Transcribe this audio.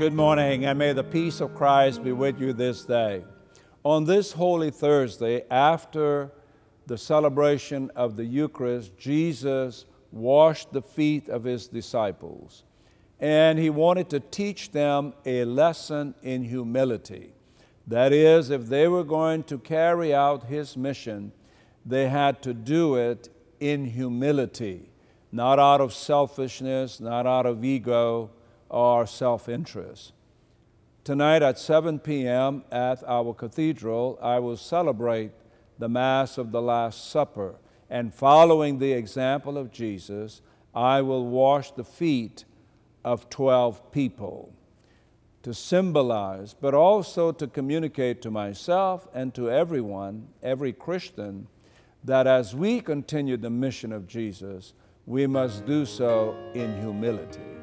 Good morning, and may the peace of Christ be with you this day. On this Holy Thursday, after the celebration of the Eucharist, Jesus washed the feet of his disciples, and he wanted to teach them a lesson in humility. That is, if they were going to carry out his mission, they had to do it in humility, not out of selfishness, not out of ego or self interest. Tonight at 7 p.m. at our cathedral, I will celebrate the Mass of the Last Supper, and following the example of Jesus, I will wash the feet of 12 people to symbolize, but also to communicate to myself and to everyone, every Christian, that as we continue the mission of Jesus, we must do so in humility.